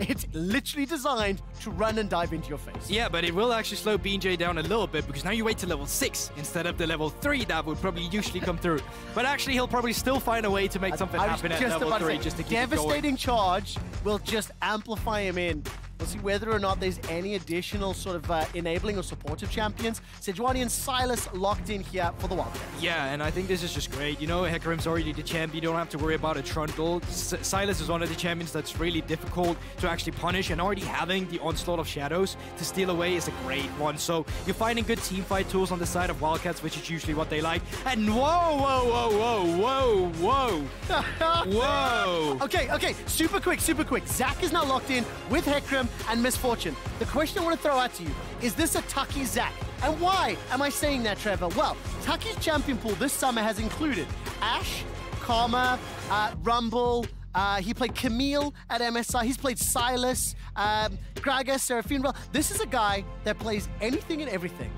It's literally designed to run and dive into your face. Yeah, but it will actually slow BJ down a little bit because now you wait to level 6 instead of the level 3 that would probably usually come through. But actually, he'll probably still find a way to make something I happen at just level about to 3 say, just to keep. Devastating charge will just amplify him in. We'll see whether or not there's any additional sort of uh, enabling or supportive champions. Sejuani and Sylas locked in here for the Wildcats. Yeah, and I think this is just great. You know, Hecarim's already the champ. You don't have to worry about a Trundle. S Sylas is one of the champions that's really difficult to actually punish, and already having the Onslaught of Shadows to steal away is a great one. So you're finding good team fight tools on the side of Wildcats, which is usually what they like. And whoa, whoa, whoa, whoa, whoa, whoa, whoa. Okay, okay, super quick, super quick. Zac is now locked in with Hecarim and Miss Fortune. The question I want to throw out to you is this a Taki Zac? And why am I saying that, Trevor? Well, Taki's champion pool this summer has included Ashe, Karma, uh, Rumble. Uh, he played Camille at MSI. He's played Sylas, um, Gragas, Seraphine. This is a guy that plays anything and everything.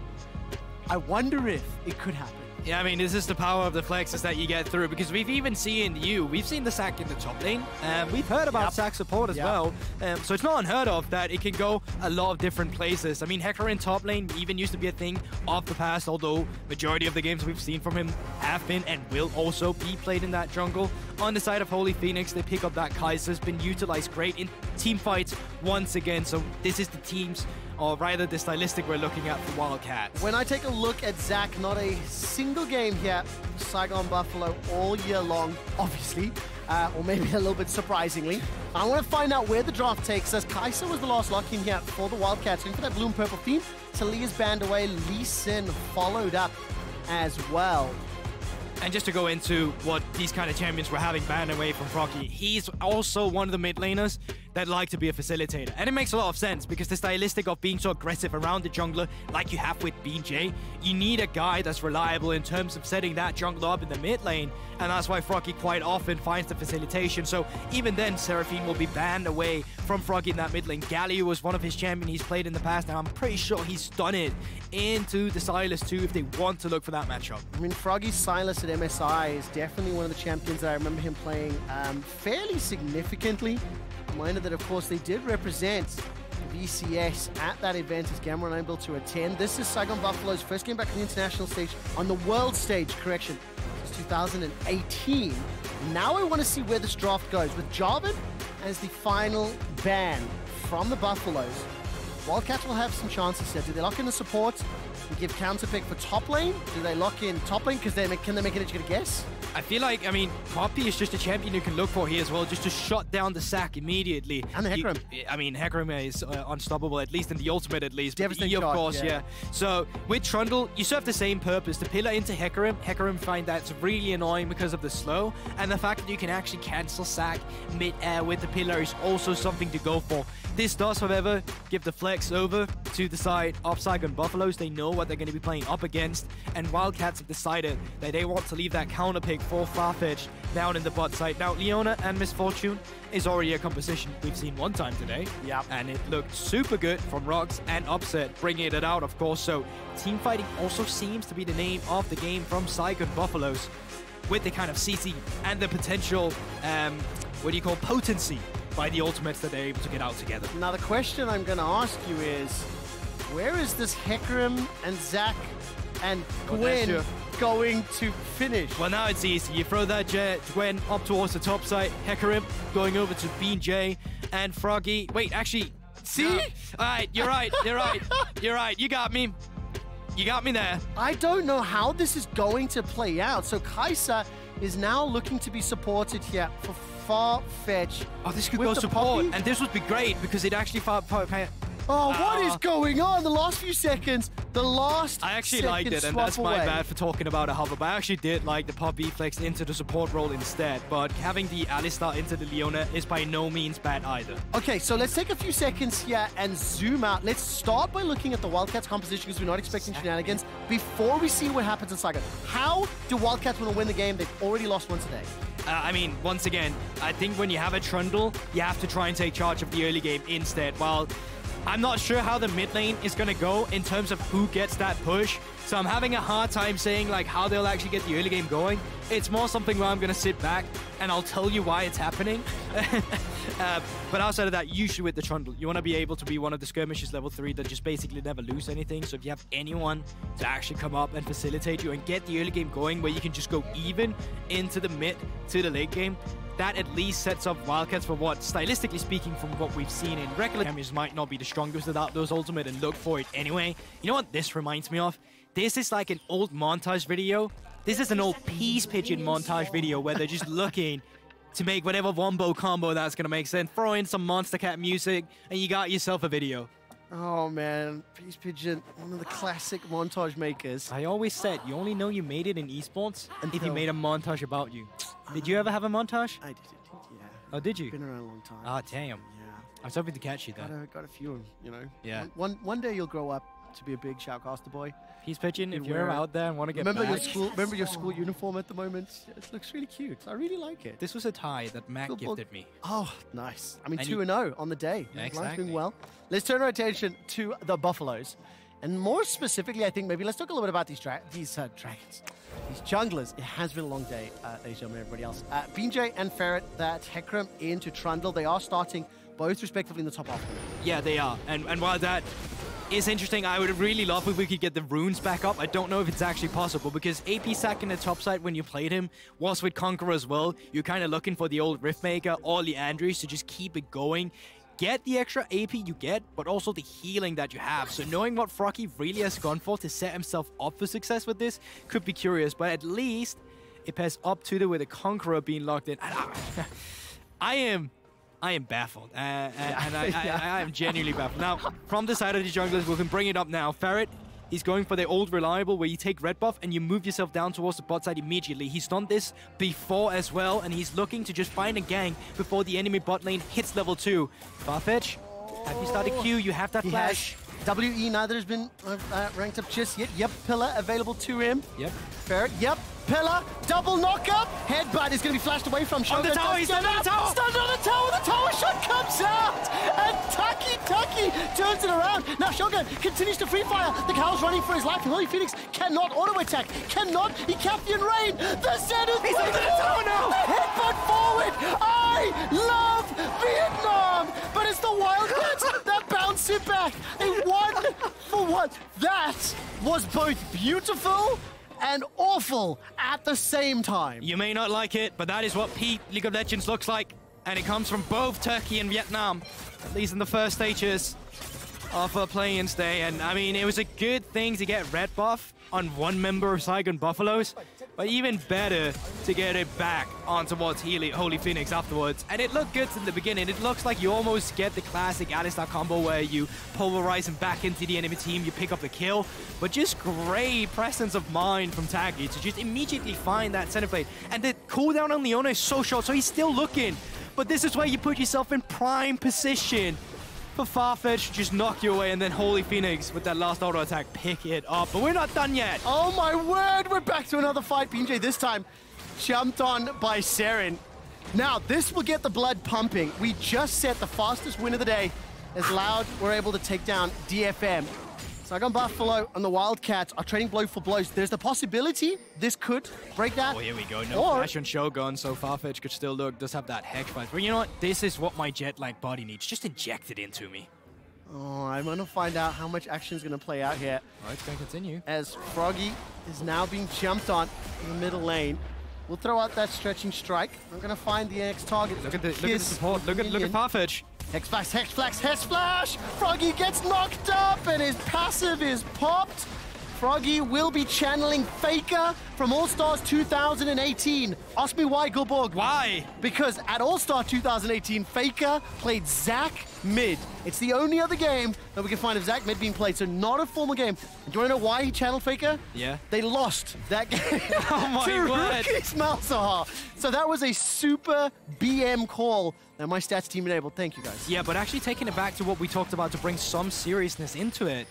I wonder if it could happen. Yeah, I mean, this is the power of the flexes that you get through because we've even seen you. We've seen the Zac in the top lane. and we've heard about Yep. Zac support as Yep. well. Um, so it's not unheard of that it can go a lot of different places. I mean, Hecker in top lane even used to be a thing of the past, although majority of the games we've seen from him have been and will also be played in that jungle. On the side of HoluPhoenix, they pick up that Kai'Sa's been utilized great in team fights once again. So this is the teams, or rather the stylistic we're looking at for Wildcats. When I take a look at Zac, not a single game here, Saigon Buffalo all year long, obviously, uh, or maybe a little bit surprisingly. I want to find out where the draft takes us. Kai'Sa was the last lock in here for the Wildcats, going for that blue and purple theme. Taliyah's banned away, Lee Sin followed up as well. And just to go into what these kind of champions were having banned away from Froggy, he's also one of the mid laners that like to be a facilitator. And it makes a lot of sense because the stylistic of being so aggressive around the jungler, like you have with BJ, you need a guy that's reliable in terms of setting that jungler up in the mid lane. And that's why Froggy quite often finds the facilitation. So even then, Seraphine will be banned away from Froggy in that mid lane. Galio was one of his champions he's played in the past, and I'm pretty sure he's done it into the Sylas too if they want to look for that matchup. I mean, Froggy Sylas at MSI is definitely one of the champions that I remember him playing um, fairly significantly. Reminder that, of course, they did represent VCS at that event as Gamma and able to attend. This is Saigon Buffalo's first game back on the international stage, on the world stage, correction, since 2018. Now I want to see where this draft goes with Jarvan as the final ban from the Buffaloes. Wildcats will have some chances here. Do they lock in the support and give counter pick for top lane? Do they lock in top lane because they make, can they make an educated guess? I feel like, I mean, Poppy is just a champion you can look for here as well, just to shut down the Zac immediately. And the Hecarim. I mean, Hecarim is uh, unstoppable, at least in the ultimate, at least. Devastating E, of charge, course, yeah. yeah. So with Trundle, you serve the same purpose. To pillar into Hecarim, Hecarim find that's really annoying because of the slow, and the fact that you can actually cancel Zac mid-air with the pillar is also something to go for. This does, however, give the flex over to the side of Saigon Buffaloes. They know what they're going to be playing up against, and Wildcats have decided that they want to leave that counter pick for Farfetch down in the bot side. Now, Leona and Miss Fortune is already a composition we've seen one time today. Yep. And it looked super good from Rocks and Upset, bringing it out, of course. So, team fighting also seems to be the name of the game from Saigon Buffaloes with the kind of CC and the potential, um, what do you call, potency by the ultimates that they're able to get out together. Now the question I'm going to ask you is, where is this Hecarim and Zac and Gwen your- going to finish? Well, now it's easy. You throw that Jet Gwen up towards the top side. Hecarim going over to BJ and Froggy. Wait, actually, See? no. All right, you're right. You're right. You're right. You got me. You got me there. I don't know how this is going to play out. So Kai'Sa is now looking to be supported here for far fetch. Oh, this could go support, and this would be great because it actually fought. Oh, what is Ah. going on? The last few seconds, the last. I actually liked it, and that's my bad for talking about a hover. But I actually did like the Poppy flex into the support role instead. But having the Alistar into the Leona is by no means bad either. Okay, so let's take a few seconds here and zoom out. Let's start by looking at the Wildcats composition because we're not expecting shenanigans before we see what happens in Saga. How do Wildcats want to win the game? They've already lost one today. Uh, I mean, once again, I think when you have a Trundle, you have to try and take charge of the early game instead. While I'm not sure how the mid lane is going to go in terms of who gets that push. So I'm having a hard time saying like how they'll actually get the early game going. It's more something where I'm going to sit back and I'll tell you why it's happening. Uh, but outside of that, usually with the Trundle, you want to be able to be one of the skirmishes level 3 that just basically never lose anything. So if you have anyone to actually come up and facilitate you and get the early game going where you can just go even into the mid to the late game, that at least sets up Wildcats for what, stylistically speaking, from what we've seen in regular games, might not be the strongest without those ultimate and look for it anyway. You know what this reminds me of? This is like an old montage video. This is an old Peace Pigeon montage video where they're just looking to make whatever wombo combo that's going to make sense. Throw in some Monstercat music, and you got yourself a video. Oh man, Peace Pigeon, one of the classic montage makers. I always said you only know you made it in esports if you made a montage about you. Did you ever have a montage? I did yeah. Oh, did you? Been around a long time. Ah, damn. yeah. I was hoping to catch you Got there. a, got a few, you know. Yeah. One one day you'll grow up to be a big shoutcaster boy. Peace pitching. if You you're out there and want to get remember your school remember your school uniform at the moment? It looks really cute. I really like it. this was a tie that Mac Football- gifted me. Oh, nice. I mean, And two and zero on the day. Yeah, Line's exactly. doing well. Let's turn our attention to the Buffaloes. And more specifically, I think maybe let's talk a little bit about these dra- these uh, dragons, these junglers. It has been a long day, uh, ladies and gentlemen, everybody else. Uh, BJ and Ferret, that Hecarim into Trundle, they are starting both respectively in the top half. Yeah, they are. And and while that is interesting, I would really love if we could get the runes back up. I don't know if it's actually possible because AP Zac in the top side when you played him was with Conqueror as well. You're kind of looking for the old Riftmaker or Liandry's to just keep it going. Get the extra AP you get, but also the healing that you have. So knowing what Froggy really has gone for to set himself up for success with this could be curious, but at least it pairs up to the with a Conqueror being locked in. I am I am baffled, uh, and and I, I, I am genuinely baffled. Now, from the side of the junglers, we can bring it up now. Ferret, he's going for the old reliable, where you take red buff and you move yourself down towards the bot side immediately. He's done this before as well, and he's looking to just find a gang before the enemy bot lane hits level 2. Farfetch, have you started Q? You have that He flash. has WE neither has been uh, uh, ranked up just yet. Yep, Pillar available to him. Yep. Ferret, yep. Pillar, double knockup. Headbutt is going to be flashed away from On the tower, he's on the tower. Stunned on the tower. The tower shot comes out. And Taki Taki turns it around. Now Shogun continues to free fire. The cow's running for his life. And HoluPhoenix cannot auto attack. Cannot. He Captain Rain. The Zenith. He's under the tower now. Headbutt forward. I love Vietnam. But it's the Wildcats that bounce it back. A one for one. That was both beautiful and awful at the same time. You may not like it, but that is what Pete League of Legends looks like. And it comes from both Turkey and Vietnam, at least in the first stages of a play-ins day. And I mean, it was a good thing to get red buff on one member of Saigon Buffaloes, but even better to get it back on towards Healy, HoluPhoenix afterwards. And it looked good in the beginning. It looks like you almost get the classic Alistar combo where you pulverize him back into the enemy team, you pick up the kill. But just great presence of mind from Taki to just immediately find that center plate. And the cooldown on Leona is so short, so he's still looking. But this is where you put yourself in prime position for Farfetch just knock you away, and then HoluPhoenix with that last auto attack pick it up. But we're not done yet. Oh my word, we're back to another fight. BJ this time jumped on by Serin. Now, this will get the blood pumping. We just set the fastest win of the day as Loud were able to take down DFM. Saigon Buffalo and the Wildcats are trading blow for blows. There's the possibility this could break that. Oh, here we go. No Or- flash on Shogun, so Farfetch could still look, does have that hex fight. But you know what? This is what my jet lag body needs. Just inject it into me. Oh, I'm to find out how much action is going to play out here All right, it's going to continue. as Froggy is now being jumped on in the middle lane. We'll throw out that stretching strike. I'm going to find the next target. Look at the look at the support. Look at look at. Farfetch. Hex flash, hex flash, hex flash! Froggy gets knocked up and his passive is popped. Froggy will be channeling Faker from All Stars 2018. Ask me why, Guldborg. Why? Because at All Star 2018, Faker played Zac mid. It's the only other game that we can find of Zac mid being played, so not a formal game. Do you want to know why he channeled Faker? Yeah. They lost that game Oh my to word. Rookies Malzahar. So that was a super BM call that my stats team enabled. Thank you, guys. Yeah, but actually taking it back to what we talked about to bring some seriousness into it.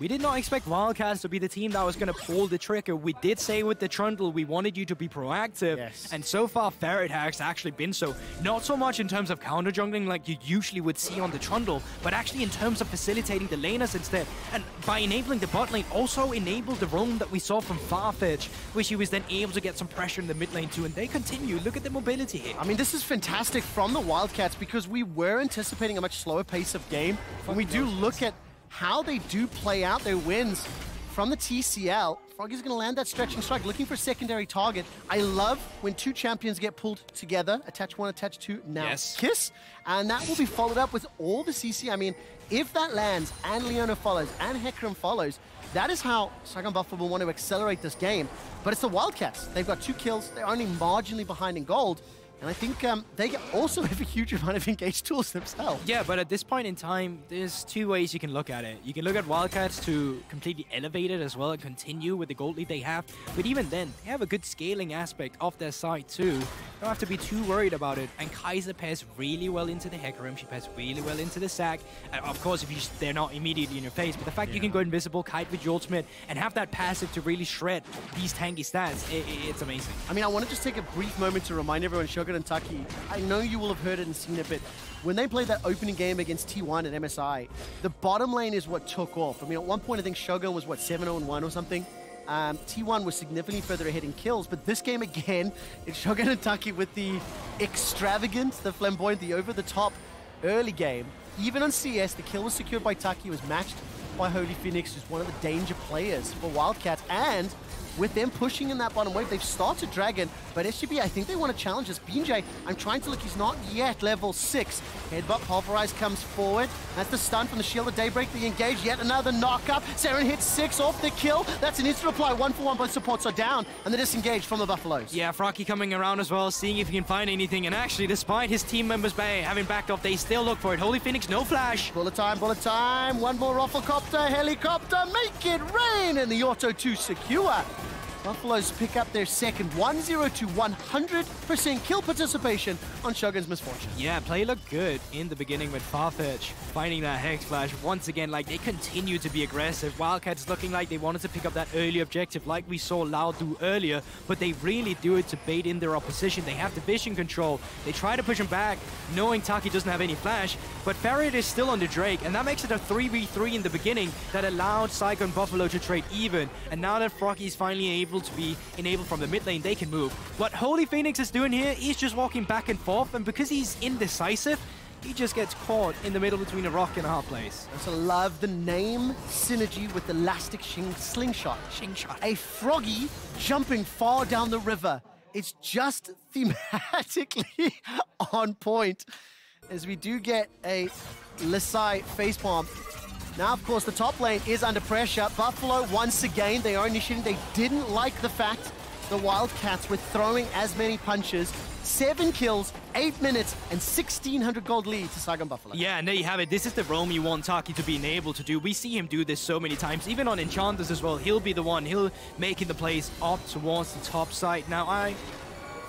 We did not expect Wildcats to be the team that was going to pull the trigger. We did say with the Trundle, we wanted you to be proactive. Yes. And so far, Ferret has actually been so. Not so much in terms of counter jungling like you usually would see on the Trundle, but actually in terms of facilitating the laners instead. And by enabling the bot lane, also enabled the roam that we saw from Farfetch, which he was then able to get some pressure in the mid lane too. And they continue. Look at the mobility here. I mean, this is fantastic from the Wildcats because we were anticipating a much slower pace of game. When we do look at how they do play out their wins from the TCL, Froggy's going to land that stretching strike, looking for a secondary target. I love when two champions get pulled together, attach one, attach two, now Yes. kiss, and that will be followed up with all the CC. I mean, if that lands and Leona follows and Hecarim follows, that is how Saigon Buffalo will want to accelerate this game. But it's the Wildcats. They've got two kills. They're only marginally behind in gold. And I think um, they also have a huge amount of engaged tools themselves. Yeah, but at this point in time, there's two ways you can look at it. You can look at Wildcats to completely elevate it as well and continue with the gold lead they have. But even then, they have a good scaling aspect of their side too. Don't have to be too worried about it. And Kai'Sa pairs really well into the Hecarim. She pairs really well into the Zac. And of course, if you, they're not immediately in your face, but the fact you can go invisible, kite with your ultimate, and have that passive to really shred these tanky stats, i i- it's amazing. I mean, I want to just take a brief moment to remind everyone, Shogun Taki, I know you will have heard it and seen it, but when they played that opening game against T1 at MSI, the bottom lane is what took off. I mean, at one point, I think Shogun was, what, 7-0-1 or something? Um, T1 was significantly further ahead in kills, but this game again, it's Shogun and Taki with the extravagant, the flamboyant, the over-the-top early game. Even on CS, the kill was secured by Taki, was matched by HoluPhoenix, who's one of the danger players for Wildcats, and with them pushing in that bottom wave, they've started Dragon, but SGB, I think they want to challenge us. BJ, I'm trying to look, he's not yet level 6. Headbutt Pulverize comes forward. That's the stun from the Shield of Daybreak. They engage yet another knockup. Serin hits 6 off the kill. That's an instant reply. One for one, both supports are down, and they're disengaged from the Buffaloes. Yeah, Froggy coming around as well, seeing if he can find anything. And actually, despite his team members having backed off, they still look for it. HoluPhoenix, no flash. Bullet time, bullet time. One more Rafflecopter, helicopter, make it rain, and the Auto 2 secure. Buffaloes pick up their second 1-0 to 100% kill participation on Shogun's Miss Fortune. Yeah, play looked good in the beginning with Farfetch finding that Hex Flash. Once again, like they continue to be aggressive. Wildcats looking like they wanted to pick up that early objective like we saw Loud do earlier, but they really do it to bait in their opposition. They have the vision control. They try to push him back, knowing Taki doesn't have any flash, but Ferret is still on the Drake, and that makes it a 3v3 in the beginning that allowed and Buffalo to trade even. And now that Froggy is finally able to be enabled from the mid lane, they can move. What HoluPhoenix is doing here, he's just walking back and forth, and because he's indecisive, he just gets caught in the middle between a rock and a hard place. I also love the name synergy with the elastic shing slingshot. Slingshot. A froggy jumping far down the river. It's just thematically on point as we do get a Lisai facepalm. Now, of course, the top lane is under pressure. Buffalo, once again, they are initiating. They didn't like the fact the Wildcats were throwing as many punches. Seven kills, eight minutes, and 1,600 gold lead to Saigon Buffalo. Yeah, and there you have it. This is the roam you want Taki to be able to do. We see him do this so many times, even on Enchanters as well. He'll be the one. He'll making the plays up towards the top side. Now, I...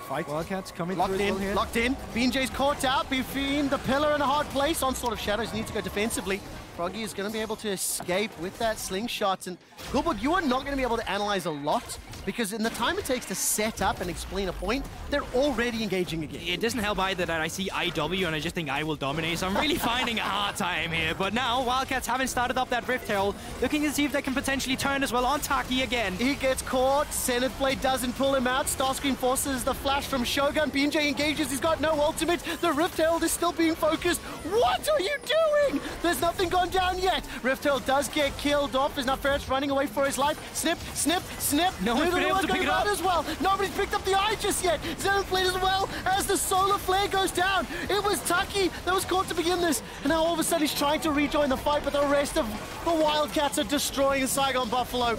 Fight. Wildcats coming Locked through as in, well here. locked in. BeanJ's caught out between the pillar and a hard place. Onslaught of Shadows needs to go defensively. Froggy is going to be able to escape with that slingshot. And Guldborg, you are not going to be able to analyze a lot because in the time it takes to set up and explain a point, they're already engaging again. It doesn't help either that I see IW and I just think I will dominate, so I'm really finding a hard time here. But now, Wildcats haven't started up that Rift Herald, looking to see if they can potentially turn as well on Taki again. He gets caught. Zenith Blade doesn't pull him out. Starscreen forces the flash from Shogun. BJ engages. He's got no ultimate. The Rift Herald is still being focused. What are you doing? There's nothing gone down yet. Rift Herald does get killed off. Is now Ferret's running away for his life. Snip, snip, snip. No one's been able to pick it up. as well. Nobody's picked up the eye just yet. Zenith Blade as well as the solar flare goes down. It was Taki that was caught to begin this. And now all of a sudden he's trying to rejoin the fight, but the rest of the Wildcats are destroying Saigon Buffalo.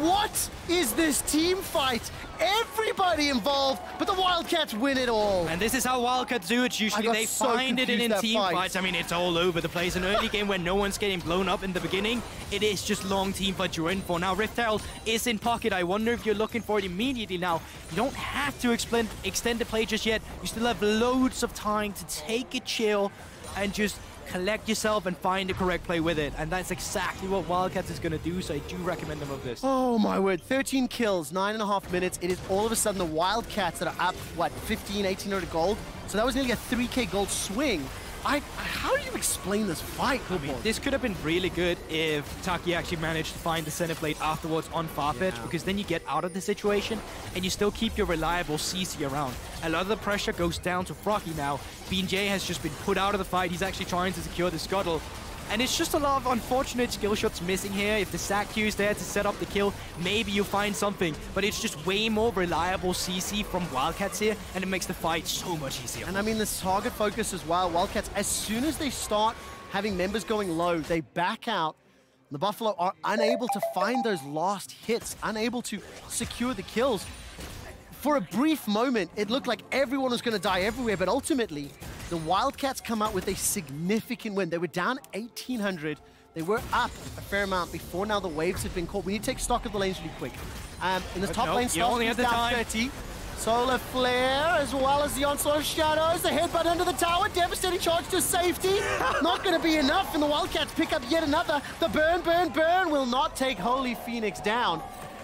What is this team fight? Everybody involved, but the Wildcats win it all. And this is how Wildcats do it. Usually they so find it in, in team fight. fights. I mean, it's all over the place. An early game where no one's getting blown up in the beginning, it is just long team fight you're in for. Now, Rift Herald is in pocket. I wonder if you're looking for it immediately now. You don't have to extend, extend the play just yet. You still have loads of time to take a chill and just collect yourself and find the correct play with it. And that's exactly what Wildcats is going to do, so I do recommend them of this. Oh my word, 13 kills, nine and a half minutes. It is all of a sudden the Wildcats that are up, what, 15, 1800 gold? So that was nearly a 3k gold swing. I, how do you explain this fight, I mean, this could have been really good if Taki actually managed to find the center plate afterwards on Farfetch, Yeah. because then you get out of the situation and you still keep your reliable CC around. A lot of the pressure goes down to Froggy now. BJ has just been put out of the fight. He's actually trying to secure the scuttle. And it's just a lot of unfortunate skill shots missing here. If the Zac Q is there to set up the kill, maybe you find something. But it's just way more reliable CC from Wildcats here, and it makes the fight so much easier. And I mean, this target focus as well. Wildcats, as soon as they start having members going low, they back out. The Buffalo are unable to find those last hits, unable to secure the kills. For a brief moment, it looked like everyone was going to die everywhere, but ultimately, the Wildcats come out with a significant win. They were down 1,800. They were up a fair amount before now the waves have been caught. We need to take stock of the lanes really quick. Um, in the But top no, lane, you only Starscreen's have the down time. 30. Solar Flare, as well as the onslaught of shadows. The headbutt under the tower, devastating charge to safety. not going to be enough, and the Wildcats pick up yet another. The burn, burn, burn will not take HoluPhoenix down.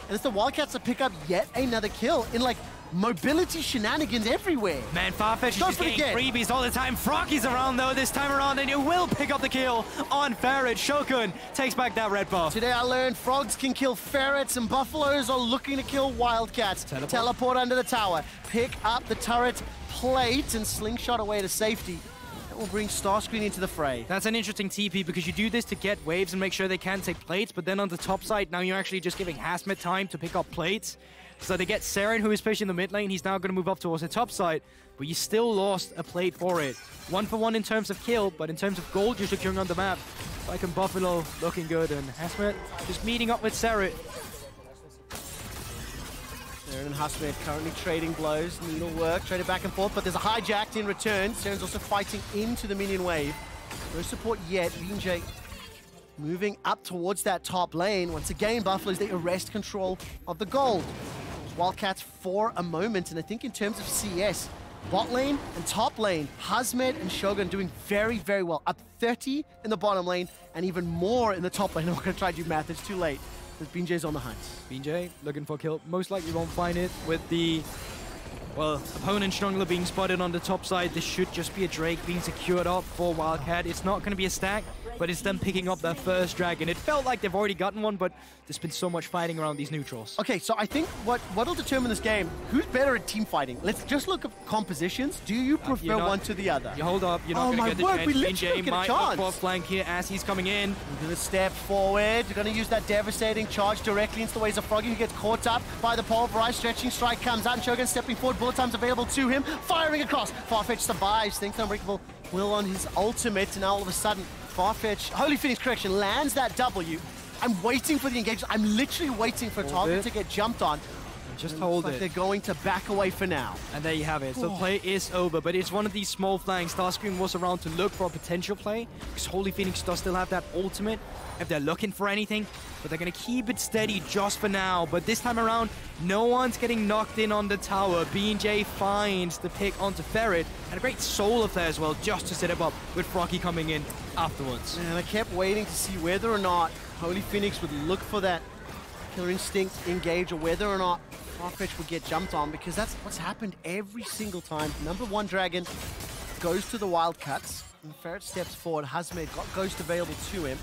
And it's the Wildcats that pick up yet another kill in like mobility shenanigans everywhere. Man, Farfetch is just getting forget. freebies all the time. Froggy's around though this time around, and you will pick up the kill on Ferret. Shogun takes back that red buff. Today I learned frogs can kill ferrets and buffaloes are looking to kill wildcats. Teleport. under the tower, pick up the turret plate and slingshot away to safety. That will bring Starscreen into the fray. That's an interesting TP because you do this to get waves and make sure they can take plates, but then on the top side, now you're actually just giving Hasmed time to pick up plates. So they get Serin, who is pushing the mid lane. He's now going to move up towards the top side, but you still lost a plate for it. One for one in terms of kill, but in terms of gold, you're securing on the map. Like in Buffalo, looking good, and Hasmed just meeting up with Serin. Serin and Hasmed currently trading blows, needlework, traded back and forth, but there's a hijacked in return. Serin's also fighting into the minion wave. No support yet. BJ moving up towards that top lane. Once again, Buffaloes, they arrest control of the gold. Wildcats for a moment, and I think in terms of CS, bot lane and top lane, Hasmed and Shogun doing very, very well. Up 30 in the bottom lane, and even more in the top lane. I'm not going to try to do math, it's too late. Because BJ's on the hunt. BJ looking for kill. Most likely won't find it with the, well, opponent Strongler being spotted on the top side. This should just be a Drake being secured up for Wildcat. It's not going to be a stack, but it's them picking up their first dragon. It felt like they've already gotten one, but there's been so much fighting around these neutrals. Okay, so I think what what'll determine this game, who's better at team fighting? Let's just look at compositions. Do you uh, prefer You're not- one to the other? You hold up, you're not Oh going to get the word, chance. we literally BJ don't get a might chance. for flank here as he's coming in. We're gonna step forward. We're gonna use that devastating charge directly into the ways of Froggy, who gets caught up by the pulverized stretching strike. Comes out and Shogun stepping forward. Bullet time's available to him. Firing across. Farfetch survives. Thinks Unbreakable will on his ultimate, and now all of a sudden, Farfetch, HoluPhoenix correction, lands that W. I'm waiting for the engagement. I'm literally waiting for a target to get jumped on. Just hold like it. they're going to back away for now. And there you have it. So the Oh. play is over, but it's one of these small flanks. Starscreen was around to look for a potential play, because HoluPhoenix does still have that ultimate if they're looking for anything. But they're going to keep it steady just for now. But this time around, no one's getting knocked in on the tower. BeanJ finds the pick onto Ferret, and a great solar flare as well, just to set him up with Froggy coming in afterwards. And I kept waiting to see whether or not HoluPhoenix would look for that Killer Instinct engage or whether or not Farfetch would get jumped on because that's what's happened every single time. Number one Dragon goes to the Wildcats and Ferret steps forward. Hasmed got Ghost available to him.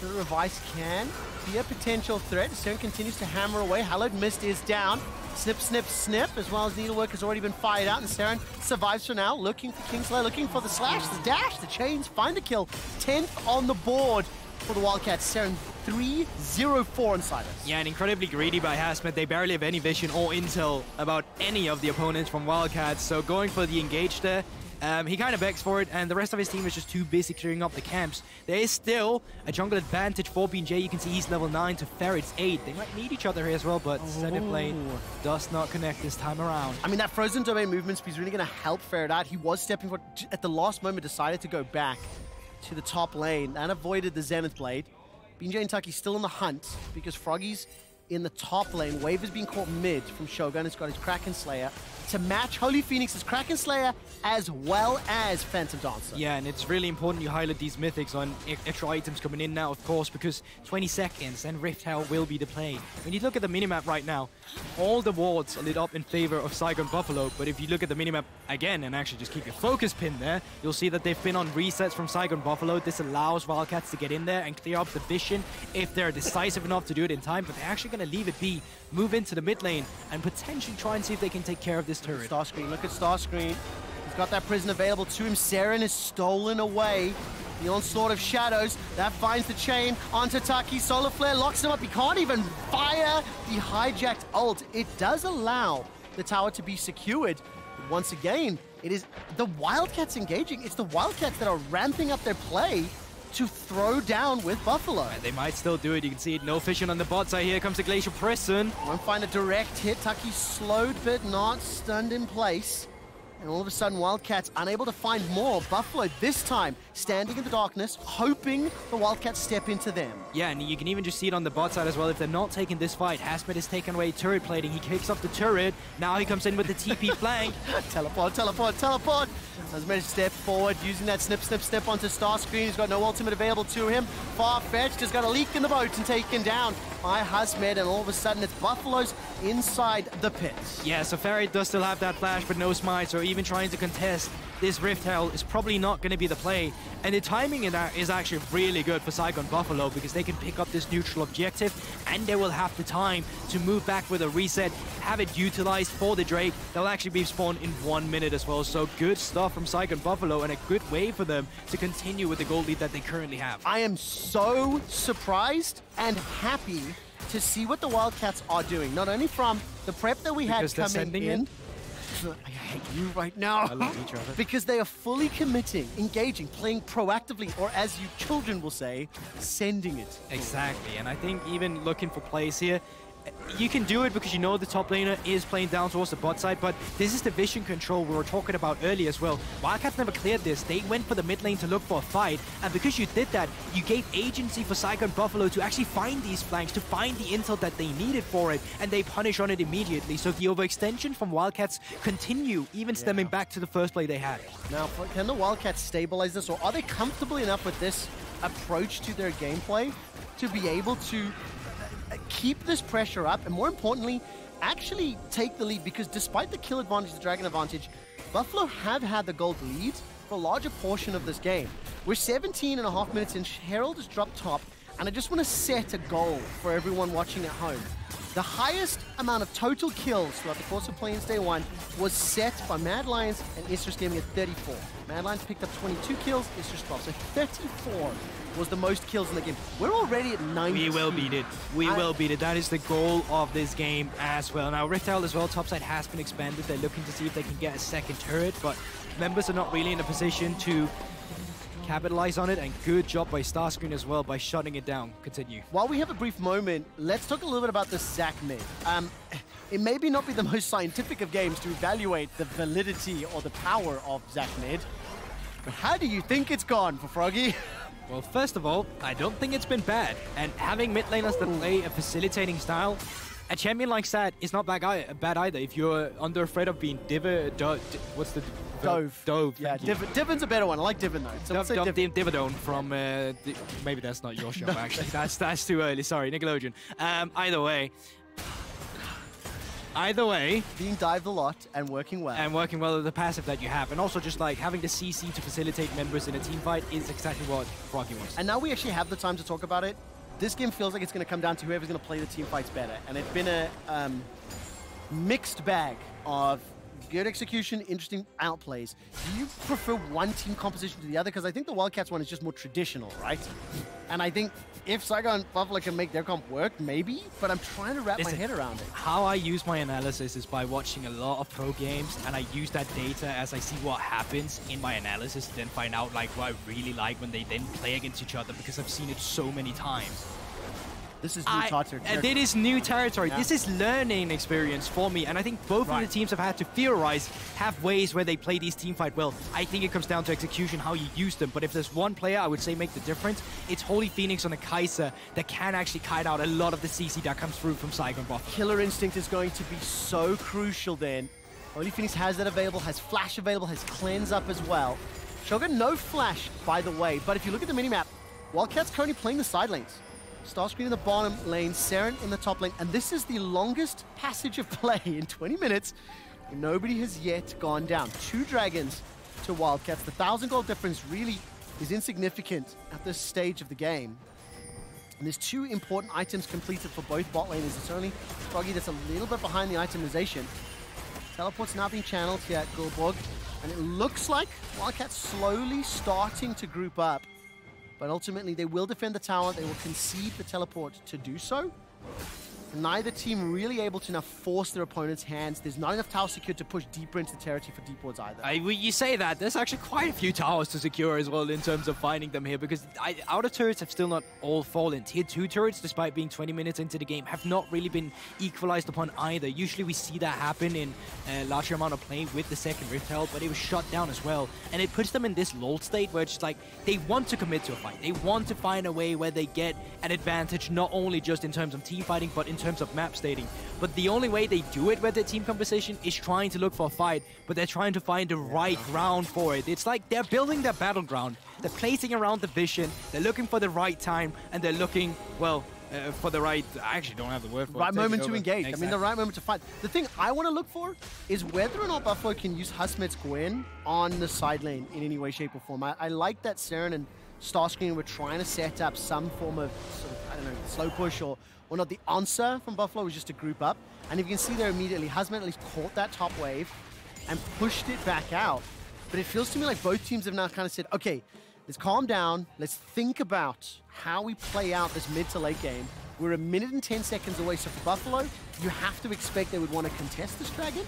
The Revice can be a potential threat. Stern continues to hammer away. Hallowed Mist is down. Snip, snip, snip, as well as Needlework has already been fired out, and Serin survives for now, looking for Kingslayer, looking for the slash, the dash, the chains, find a kill. 10th on the board for the Wildcats. Serin 3-0-4 inside us. Yeah, and incredibly greedy by Hasmed. They barely have any vision or intel about any of the opponents from Wildcats, so going for the engage there, um, he kind of begs for it, and the rest of his team is just too busy clearing up the camps. There is still a jungle advantage for BJ. You can see he's level 9 to Ferret's 8. They might need each other here as well, but Zenith Blade Oh. does not connect this time around. I mean, that frozen domain movement speed is really going to help Ferret out. He was stepping for at the last moment, decided to go back to the top lane and avoided the Zenith Blade. BJ and Taki still in the hunt because Froggy's in the top lane. Wave is being caught mid from Shogun. It's got his Kraken Slayer. To match HoluPhoenix's Kraken Slayer as well as Phantom Dancer. Yeah, and it's really important you highlight these mythics on extra items coming in now, of course, because 20 seconds and Rift Hell will be the play. When you look at the minimap right now, all the wards are lit up in favor of Saigon Buffalo, but if you look at the minimap again and actually just keep your focus pin there, you'll see that they've been on resets from Saigon Buffalo. This allows Wildcats to get in there and clear up the vision if they're decisive enough to do it in time, but they're actually going to leave it be, move into the mid lane, and potentially try and see if they can take care of this turret. Starscreen, look at Starscreen. He's got that prison available to him. Seren is stolen away. The onslaught of shadows that finds the chain onto Taki. Solar Flare locks him up. He can't even fire the hijacked ult. It does allow the tower to be secured. But once again, it is the Wildcats engaging. It's the Wildcats that are ramping up their play to throw down with Buffalo. They might still do it. You can see it. No fishing on the bot side. Here comes the Glacial Prison. Won't find a direct hit. Taki slowed but not stunned in place. And all of a sudden, Wildcats unable to find more. Buffalo this time standing in the darkness, hoping the Wildcats step into them. Yeah, and you can even just see it on the bot side as well. If they're not taking this fight, Hasmed has taken away turret plating. He kicks off the turret. Now he comes in with the TP flank. teleport, teleport, teleport. Hasmed step forward, using that snip, snip, snip onto Starscreen. He's got no ultimate available to him. Far-fetched has got a leak in the boat and taken down by Hasmed. And all of a sudden, it's Buffalo's inside the pits. Yeah, so Ferret does still have that flash, but no smite, so even trying to contest this Rift Hell is probably not going to be the play. And the timing in that is actually really good for Saigon Buffalo because they can pick up this neutral objective and they will have the time to move back with a reset, have it utilized for the Drake. They'll actually be spawned in one minute as well. So good stuff from Saigon Buffalo and a good way for them to continue with the goal lead that they currently have. I am so surprised and happy to see what the Wildcats are doing. Not only from the prep that we Because had coming sending in. I hate you right now. I love each other. because they are fully committing, engaging, playing proactively, or as you children will say, sending it. Exactly, and I think even looking for plays here, you can do it because you know the top laner is playing down towards the bot side, but this is the vision control we were talking about earlier as well. Wildcats never cleared this. They went for the mid lane to look for a fight, and because you did that, you gave agency for Saigon Buffalo to actually find these flanks, to find the intel that they needed for it, and they punish on it immediately. So the overextension from Wildcats continue, even stemming back to the first play they had. Now, can the Wildcats stabilize this, or are they comfortable enough with this approach to their gameplay to be able to keep this pressure up, and more importantly, actually take the lead? Because despite the kill advantage, the dragon advantage, Buffalo have had the gold lead for a larger portion of this game. We're 17 and a half minutes in. Herald has dropped top, and I just want to set a goal for everyone watching at home. The highest amount of total kills throughout the course of Play-ins Day 1 was set by Mad Lions and Isurus Gaming at 34. Mad Lions picked up 22 kills, Isurus 12. So 34 was the most kills in the game. We're already at 90. We will beat it. We I- will beat it. That is the goal of this game as well. Now, Rift Herald as well, topside has been expanded. They're looking to see if they can get a second turret, but members are not really in a position to capitalize on it. And good job by Starscreen as well by shutting it down. Continue. While we have a brief moment, let's talk a little bit about the Zac mid. Um, it may be not be the most scientific of games to evaluate the validity or the power of Zac mid, but how do you think it's gone for Froggy? Well, first of all, I don't think it's been bad. And having mid laners that play a facilitating style, a champion like that is not bad, ei- bad either. If you're under afraid of being diva, do, di- what's the Dove. Dove. Yeah. Div- Divon's a better one. I like Divon though. So Dove, Dove. Div- Dividone from uh, di- maybe that's not your show actually. That's that's too early. Sorry, Nickelodeon. Um, either way, either way, Being dived a lot and working well. and working well with the passive that you have, and also just like having the CC to facilitate members in a team fight is exactly what Froggy wants. And now we actually have the time to talk about it. This game feels like it's going to come down to whoever's going to play the team fights better. And it's been a um, mixed bag of good execution, interesting outplays. Do you prefer one team composition to the other? Because I think the Wildcats one is just more traditional, right? And I think if Saigon Buffalo can make their comp work, maybe. But I'm trying to wrap Listen, my head around it. How I use my analysis is by watching a lot of pro games, and I use that data as I see what happens in my analysis, then find out like what I really like when they then play against each other because I've seen it so many times. This is new I, Tartar. and it is new territory. Yeah. This is learning experience for me, and I think both of the teams have had to theorize, have ways where they play these team fight well. I think it comes down to execution, how you use them. But if there's one player I would say make the difference, it's HoluPhoenix on a Kai'Sa that can actually kite out a lot of the CC that comes through from Saigon Buffalo. Killer Instinct is going to be so crucial then. HoluPhoenix has that available, has Flash available, has Cleanse up as well. Shogun, no Flash, by the way, but if you look at the minimap, Wildcats currently playing the side lanes. Starscreen in the bottom lane, Serin in the top lane, and this is the longest passage of play in 20 minutes. Nobody has yet gone down. Two dragons to Wildcats. The 1,000 gold difference really is insignificant at this stage of the game. And there's two important items completed for both bot laners. It's only Froggy that's a little bit behind the itemization. Teleport's now being channeled here at Guldborg. And it looks like Wildcats slowly starting to group up. But ultimately, they will defend the tower. They will concede the teleport to do so. Neither team really able to now force their opponent's hands. There's not enough towers secured to push deeper into the territory for deep wards either. I, you say that, there's actually quite a few towers to secure as well in terms of finding them here because I, outer turrets have still not all fallen. Tier 2 turrets, despite being 20 minutes into the game, have not really been equalized upon either. Usually we see that happen in a larger amount of play with the second Rift Herald, but it was shut down as well. And it puts them in this lull state where it's just like they want to commit to a fight. They want to find a way where they get an advantage, not only just in terms of team fighting, but in terms of map stating. But the only way they do it with their team composition is trying to look for a fight, but they're trying to find the right ground for it. It's like they're building their battleground. They're placing around the vision, they're looking for the right time, and they're looking, well, uh, for the right. I actually don't have the word for right it. moment to engage. I mean, the right moment to fight. The thing I want to look for is whether or not Buffalo can use Hasmed's Gwen on the side lane in any way, shape, or form. I, I like that Serin and Starscreen were trying to set up some form of, sort of, I don't know, slow push or, or not. The answer from Buffalo was just to group up. And if you can see there immediately, Hasmed at least caught that top wave and pushed it back out. But it feels to me like both teams have now kind of said, okay, let's calm down. Let's think about how we play out this mid to late game. We're a minute and 10 seconds away. So for Buffalo, you have to expect they would want to contest this dragon.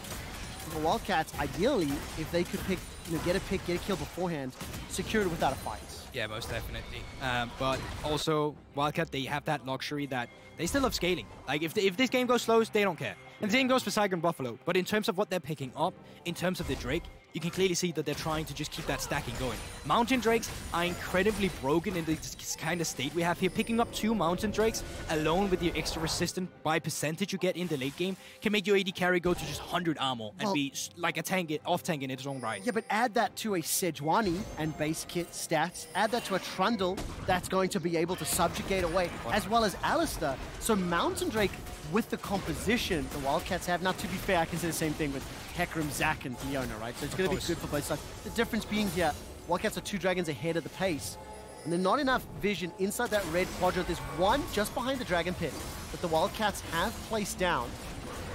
The Wildcats, ideally, if they could pick, you know, get a pick, get a kill beforehand, secure it without a fight. Yeah, most definitely. Um, but also, Wildcat, they have that luxury that they still love scaling. Like, if, if this game goes slow, they don't care. And the same goes for Saigon Buffalo. But in terms of what they're picking up, in terms of the Drake, you can clearly see that they're trying to just keep that stacking going. Mountain Drakes are incredibly broken in this kind of state we have here. Picking up two Mountain Drakes alone with your extra resistant by percentage you get in the late game can make your AD carry go to just 100 armor and Well- be like a tank, off tank in its own right. Yeah, but add that to a Sejuani and base kit stats. Add that to a Trundle that's going to be able to subjugate away, as well as Alistar. So Mountain Drake with the composition the Wildcats have. Now, to be fair, I can say the same thing with Hecarim, Zac, and Leona, right? So it's going to be good for both sides. The difference being here, Wildcats are two dragons ahead of the pace. And there's not enough vision inside that red quadrant. There's one just behind the Dragon Pit that the Wildcats have placed down.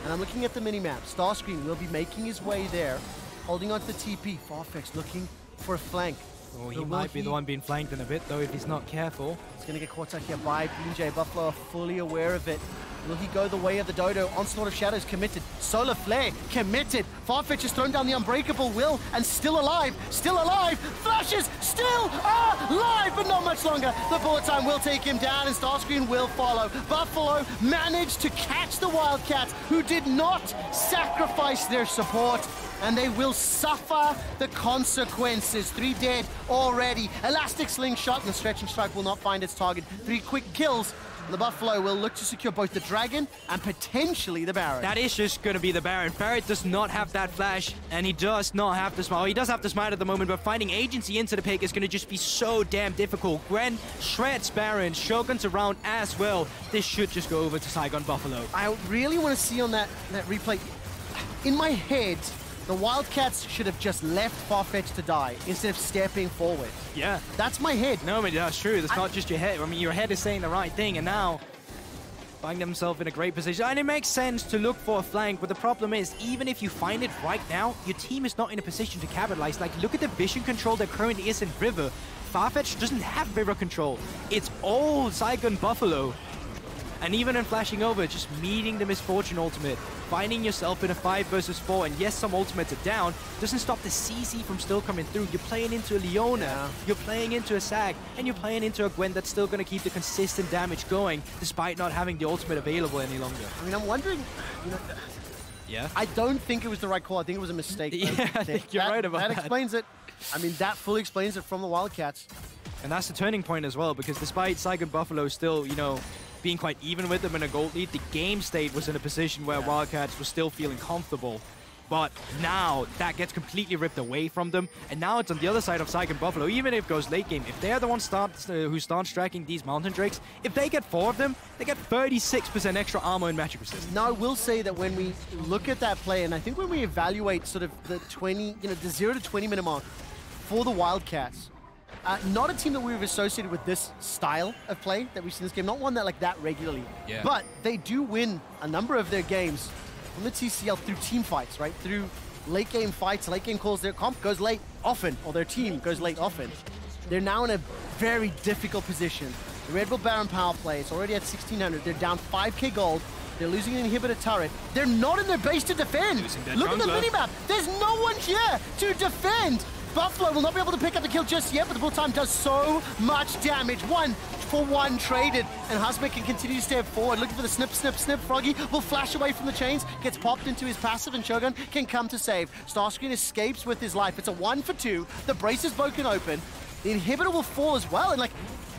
And I'm looking at the minimap. Starscreen will be making his way there, holding on to the TP. Farfetch looking for a flank. Oh, he might be the one being flanked in a bit, though, if he's not careful. He's going to get caught out here by BJ. Buffalo are fully aware of it. Will he go the way of the dodo? Onslaught of Shadows committed. Solar Flare committed. Farfetch has thrown down the Unbreakable Will and still alive. Still alive. Flashes still alive, but not much longer. The bullet time will take him down and Starscreen will follow. Buffalo managed to catch the Wildcats who did not sacrifice their support and they will suffer the consequences. Three dead already. Elastic slingshot and the stretching strike will not find its target. Three quick kills. The Buffalo will look to secure both the Dragon and potentially the Baron. That is just going to be the Baron. Ferret does not have that flash, and he does not have the smite. Well, he does have the smite at the moment, but finding agency into the pick is going to just be so damn difficult. Gwen shreds Baron, Shogun's around as well. This should just go over to Saigon Buffalo. I really want to see on that, that replay. In my head, the Wildcats should have just left Farfetch to die instead of stepping forward. Yeah. That's my head. No, I mean, that's true. That's I- not just your head. I mean, your head is saying the right thing, and now find themselves in a great position. And it makes sense to look for a flank, but the problem is, even if you find it right now, your team is not in a position to capitalize. Like, look at the vision control that currently is in River. Farfetch doesn't have River control. It's all Saigon Buffalo. And even in flashing over, just meeting the Miss Fortune ultimate, finding yourself in a 5 versus 4, and yes, some ultimates are down, doesn't stop the CC from still coming through. You're playing into a Leona, Yeah. you're playing into a Zac, and you're playing into a Gwen that's still going to keep the consistent damage going, despite not having the ultimate available any longer. I mean, I'm wondering, you know, Yeah? I don't think it was the right call. I think it was a mistake. Yeah, I think you're That- right about that. that. explains it. I mean, that fully explains it from the Wildcats. And that's the turning point as well, because despite Saigon Buffalo still, you know, being quite even with them in a gold lead, the game state was in a position where Yeah. Wildcats were still feeling comfortable. But now that gets completely ripped away from them, and now it's on the other side of Saigon Buffalo. Even if it goes late game, if they're the ones start, uh, who start striking these Mountain Drakes, if they get four of them, they get 36% extra armor and magic resistance. Now, I will say that when we look at that play, and I think when we evaluate sort of the 20, you know, the 0 to 20 minute mark for the Wildcats, uh, not a team that we've associated with this style of play that we see in this game, not one that like that regularly. Yeah. But they do win a number of their games from the TCL through team fights, right? Through late game fights, late game calls. Their comp goes late often, or their team goes late often. They're now in a very difficult position. The Red Bull Baron power play is already at 1600. They're down 5k gold. They're losing an inhibitor turret. They're not in their base to defend. Look at the minimap. There's no one here to defend. Buffalo will not be able to pick up the kill just yet, but the bull time does so much damage. One for one traded, and Hasmed can continue to step forward, looking for the snip, snip, snip. Froggy will flash away from the chains, gets popped into his passive, and Shogun can come to save. Starscreen escapes with his life. It's a one for two. The brace is broken open. The inhibitor will fall as well, and like,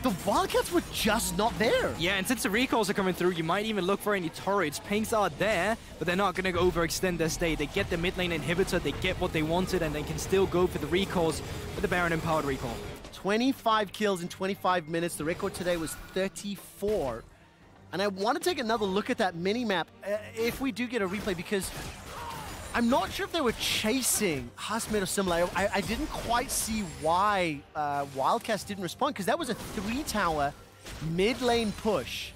the Wildcats were just not there. Yeah, and since the recalls are coming through, you might even look for any turrets. Pinks are there, but they're not going to overextend their stay. They get the mid lane inhibitor, they get what they wanted, and they can still go for the recalls with the Baron Empowered recall. 25 kills in 25 minutes. The record today was 34. And I want to take another look at that mini-map uh, if we do get a replay because I'm not sure if they were chasing Hasmed or similar. I, I didn't quite see why uh, didn't respond because that was a three-tower mid-lane push.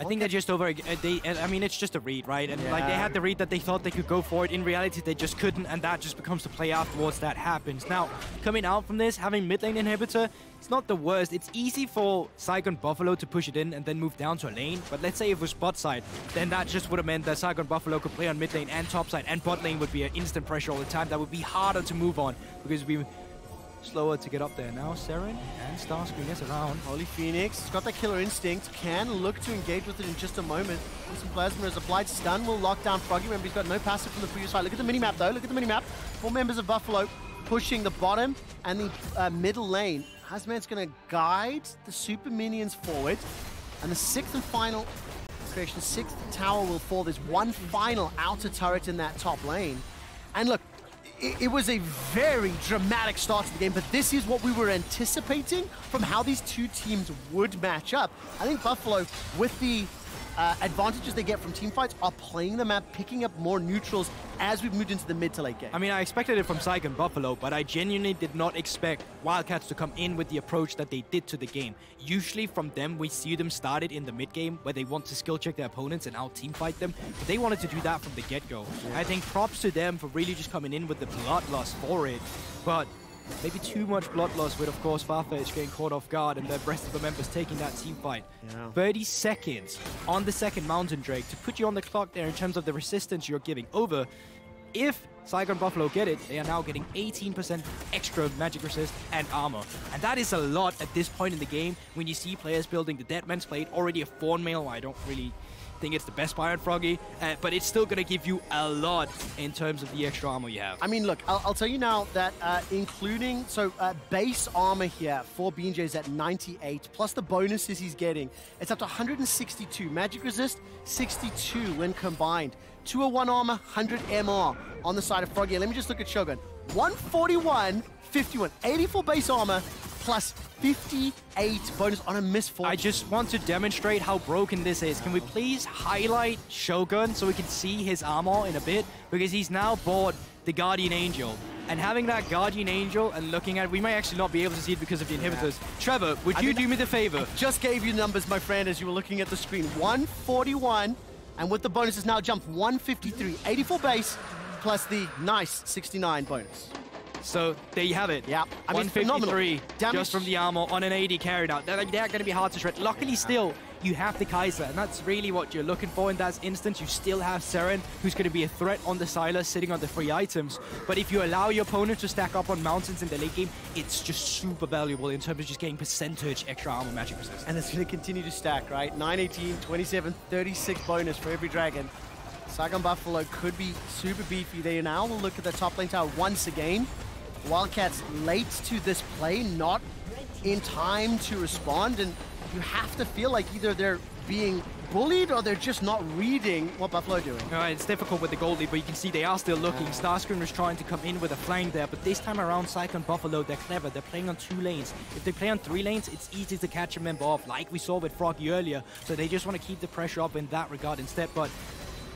I think they're just over. uh, They, I mean, it's just a read, right? And like they had the read that they thought they could go for it. In reality, they just couldn't, and that just becomes the play afterwards that happens. Now, coming out from this, having mid lane inhibitor, it's not the worst. It's easy for Saigon Buffalo to push it in and then move down to a lane. But let's say if it was bot side, then that just would have meant that Saigon Buffalo could play on mid lane and top side, and bot lane would be an instant pressure all the time. That would be harder to move on because we slower to get up there. Now, Serin and Starscreen is around. Holy Phoenix, got that killer instinct, can look to engage with it in just a moment. Some plasma is applied, stun will lock down Froggy. Remember, he's got no passive from the previous fight. Look at the minimap though, look at the minimap. Four members of Buffalo pushing the bottom and the uh, middle lane. Hasmed's gonna guide the super minions forward. And the sixth and final creation, sixth tower will fall. There's one final outer turret in that top lane. And look, it, it was a very dramatic start to the game, but this is what we were anticipating from how these two teams would match up. I think Buffalo, with the uh, advantages they get from team fights, are playing the map, picking up more neutrals as we've moved into the mid to late game. I mean, I expected it from Saigon Buffalo, but I genuinely did not expect Wildcats to come in with the approach that they did to the game. Usually from them, we see them started in the mid game where they want to skill check their opponents and out team fight them. But they wanted to do that from the get-go. I think props to them for really just coming in with the bloodlust for it. But maybe too much blood loss with, of course, Farfetch getting caught off guard and the rest of the members taking that team fight. Yeah. 30 seconds on the second Mountain Drake to put you on the clock there in terms of the resistance you're giving over. If Saigon Buffalo get it, they are now getting 18% extra magic resist and armor. And that is a lot at this point in the game when you see players building the Dead Man's Plate, already a Thornmail. I don't really think it's the best buy Froggy, uh, but it's still going to give you a lot in terms of the extra armor you have. I mean, look, I'll, I'll tell you now that uh, including, so uh, base armor here for BeanJ is at 98, plus the bonuses he's getting, it's up to 162. Magic resist, 62 when combined. 201 armor, 100 MR on the side of Froggy. Let me just look at Shogun. 141, 51, 84 base armor, plus 58 bonus on a miss I just want to demonstrate how broken this is. Can we please highlight Shogun so we can see his armor in a bit? Because he's now bought the Guardian Angel. And having that Guardian Angel and looking at it, we may actually not be able to see it because of the inhibitors. Trevor, would I you mean, do me the favor? Just gave you numbers, my friend, as you were looking at the screen. 141, and with the bonuses now jumped 153. 84 base, plus the nice 69 bonus. So there you have it. Yeah, I mean, phenomenal. 153 Damage- just from the armor on an 80 carried out. They're, they're going to be hard to shred. Luckily, still, you have the Kaiser, and that's really what you're looking for in that instance. You still have Serin, who's going to be a threat on the Sylas, sitting on the free items. But if you allow your opponent to stack up on mountains in the late game, it's just super valuable in terms of just getting percentage extra armor magic resistance. And it's going to continue to stack, right? 918, 27, 36 bonus for every dragon. Saigon Buffalo could be super beefy. They now will look at the top lane tower once again. Wildcats late to this play, not in time to respond, and you have to feel like either they're being bullied or they're just not reading what Buffalo are doing. It's difficult with the goal lead, but you can see they are still looking. Yeah. Starscreen is trying to come in with a flank there, but this time around, Saigon Buffalo, they're clever. They're playing on two lanes. If they play on three lanes, it's easy to catch a member off, like we saw with Froggy earlier. So they just want to keep the pressure up in that regard instead. But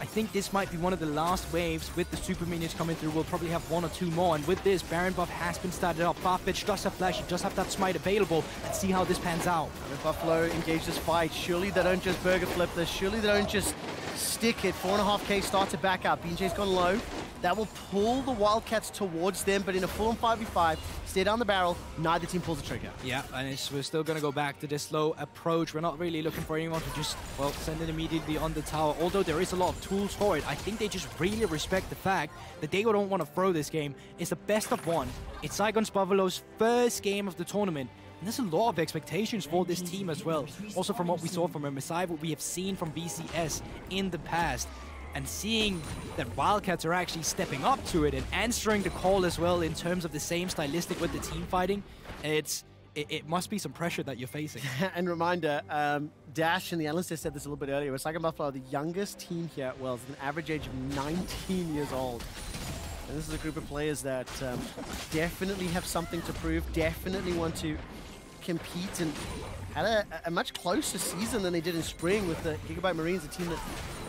I think this might be one of the last waves with the super minions coming through. We'll probably have one or two more. And with this, Baron buff has been started up. Farfetch does have flash. He does have that smite available. Let's see how this pans out. Buffalo engage this fight. Surely they don't just burger flip this. Surely they don't just stick it. 4.5k start to back up. BeanJ's gone low. That will pull the Wildcats towards them, but in a full on 5v5, stay down the barrel, neither team pulls the trigger. Yeah, and we're still going to go back to this slow approach. We're not really looking for anyone to just, well, send it immediately on the tower, although there is a lot of tools for it. I think they just really respect the fact that they don't want to throw this game. It's the best of one. It's Saigon's Buffalo's first game of the tournament. And there's a lot of expectations for this team as well. Also from what we saw from MSI, what we have seen from VCS in the past and seeing that Wildcats are actually stepping up to it and answering the call as well in terms of the same stylistic with the team fighting, it's it, it must be some pressure that you're facing. and reminder, um, Dash and the analyst said this a little bit earlier, like Buffalo are the youngest team here at Worlds, an average age of 19 years old. And this is a group of players that um, definitely have something to prove, definitely want to compete and had a, a, much closer season than they did in spring with the Gigabyte Marines, a team that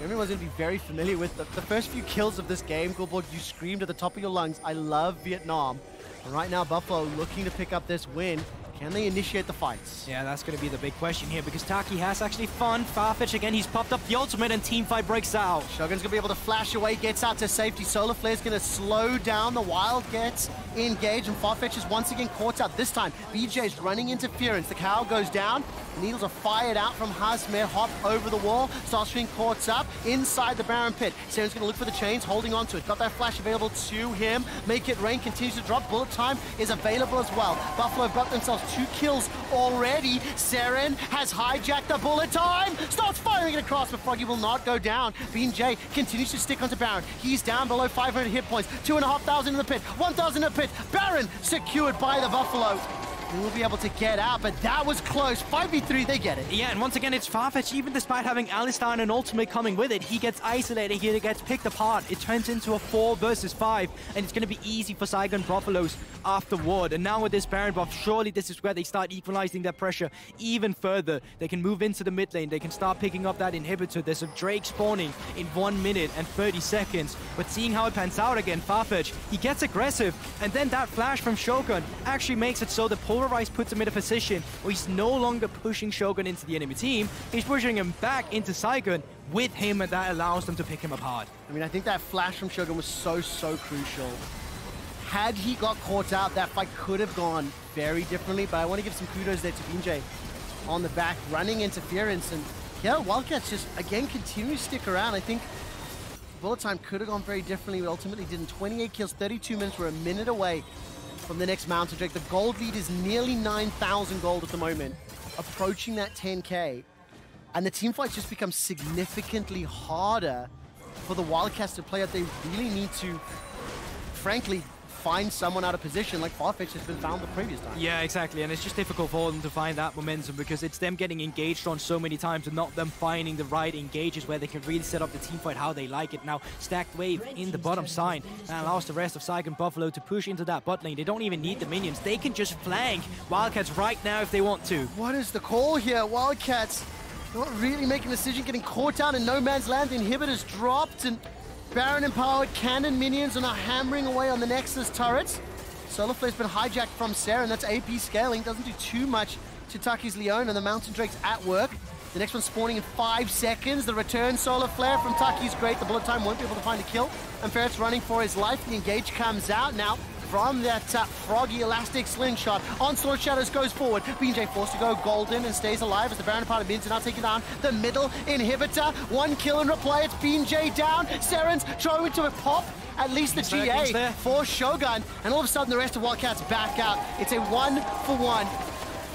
everyone's going to be very familiar with. The, the first few kills of this game, Guldborg, you screamed at the top of your lungs, I love Vietnam. And right now, Buffalo looking to pick up this win. Can they initiate the fights? Yeah, that's going to be the big question here because Taki has actually fun. Farfetch again, he's popped up the ultimate and team fight breaks out. Shogun's going to be able to flash away, gets out to safety. Solar Flare's going to slow down. The Wild gets engaged and Farfetch is once again caught out. This time, BeanJ's running interference. The cow goes down. Needles are fired out from Hasmed, hop over the wall. Starscreen caught up inside the Baron pit. Serin's going to look for the chains, holding on to it. Got that flash available to him. Make it rain, continues to drop. Bullet time is available as well. Buffalo got themselves two kills already. Serin has hijacked the bullet time. Starts firing it across, but Froggy will not go down. BeanJ continues to stick onto Baron. He's down below 500 hit points. 2,500 in the pit. 1,000 in the pit. Baron secured by the Buffalo. He will be able to get out, but that was close. 5v3, they get it. Yeah, and once again, it's Farfetch. Even despite having Alistar and an ultimate coming with it, he gets isolated, here, he gets picked apart. It turns into a 4 versus 5, and it's going to be easy for Saigon Buffaloes afterward. And now with this Baron buff, surely this is where they start equalizing their pressure even further. They can move into the mid lane. They can start picking up that inhibitor. There's a Drake spawning in 1 minute and 30 seconds. But seeing how it pans out again, Farfetch, he gets aggressive. And then that flash from Shogun actually makes it so the Pulverize puts him in a position where he's no longer pushing Shogun into the enemy team. He's pushing him back into Saigon with him, and that allows them to pick him apart. I mean, I think that flash from Shogun was so, so crucial had he got caught out, that fight could have gone very differently. But I want to give some kudos there to BeanJ on the back, running interference. And yeah, Wildcats just, again, continue to stick around. I think bullet time could have gone very differently, but ultimately didn't. 28 kills, 32 minutes. We're a minute away from the next Mountain Drake. The gold lead is nearly 9,000 gold at the moment, approaching that 10k. And the team fights just become significantly harder for the Wildcats to play out. They really need to, frankly, find someone out of position like Farfetch has been found the previous time. Yeah, exactly. And it's just difficult for them to find that momentum because it's them getting engaged on so many times and not them finding the right engages where they can really set up the team fight how they like it. Now, stacked wave in the bottom side and allows the rest of Saigon Buffalo to push into that bot lane. They don't even need the minions. They can just flank Wildcats right now if they want to. What is the call here? Wildcats not really making a decision, getting caught down in no man's land. The inhibitors dropped and Baron-empowered cannon minions and are hammering away on the Nexus turrets. Solar Flare's been hijacked from Sarah, and that's AP scaling. Doesn't do too much to Taki's Leon, and the Mountain Drake's at work. The next one's spawning in five seconds. The return Solar Flare from Taki's great. The bullet time won't be able to find a kill. And Ferret's running for his life. The engage comes out now from that uh, froggy elastic slingshot. Onslaught Shadows goes forward. BeanJ forced to go golden and stays alive as the Baron part of Mins are now taking down the middle inhibitor. One kill and replay. It's BeanJ down. Serin's trying to a pop at least the GA for Shogun. And all of a sudden, the rest of Wildcats back out. It's a one for one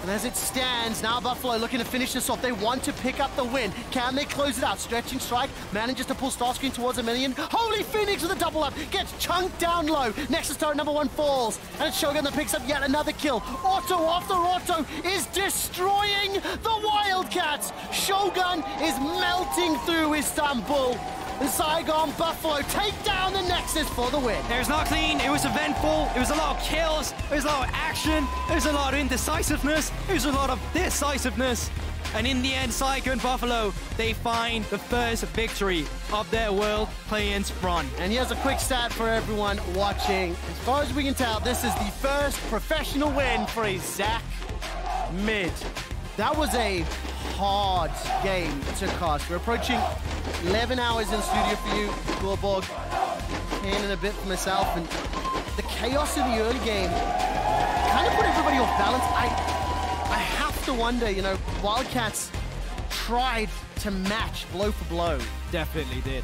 And as it stands, now Buffalo looking to finish this off. They want to pick up the win. Can they close it out? Stretching strike, manages to pull Starscreen towards a million. HoluPhoenix with a double up, gets chunked down low. Nexus turret number one falls, and it's Shogun that picks up yet another kill. Auto after auto is destroying the Wildcats. Shogun is melting through Istanbul. And Saigon Buffalo take down the Nexus for the win. It was not clean, it was eventful, it was a lot of kills, it was a lot of action, it was a lot of indecisiveness, it was a lot of decisiveness. And in the end, Saigon Buffalo, they find the first victory of their world play-ins run. And here's a quick stat for everyone watching. As far as we can tell, this is the first professional win for a Zac Mid. That was a hard game to cast. We're approaching 11 hours in studio for you, Guldborg. 10 and a bit for myself. And the chaos in the early game kind of put everybody off balance. I, I have to wonder, you know, Wildcats tried to match blow for blow. Definitely did.